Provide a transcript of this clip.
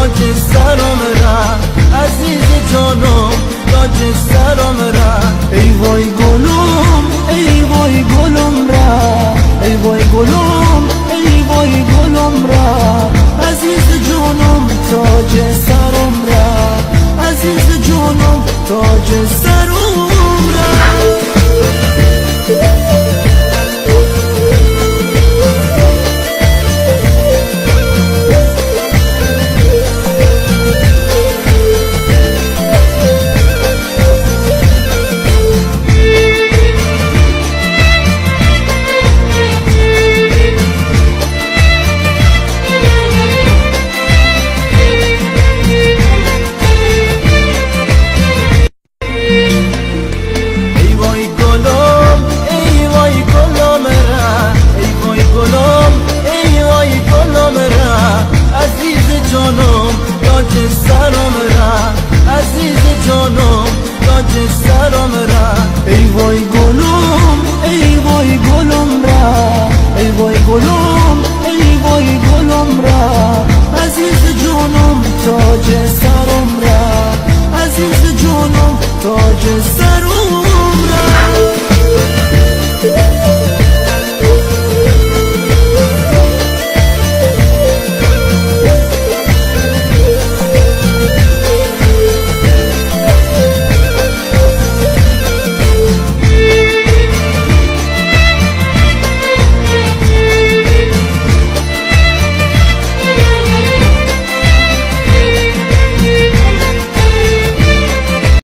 تاج سرم را عزیز جانم تاج سرم را ای وای گلم ای وای گلم را ای وای گلم ای وای گلم را عزیز جانم تاج سرم را عزیز جانم تاج سرم سرم را ای وای گلوم ای وای گلم را. ای وای گلوم ای وای گلم را. عزیز جانم تاج سرم را. عزیز جانم تاج سرم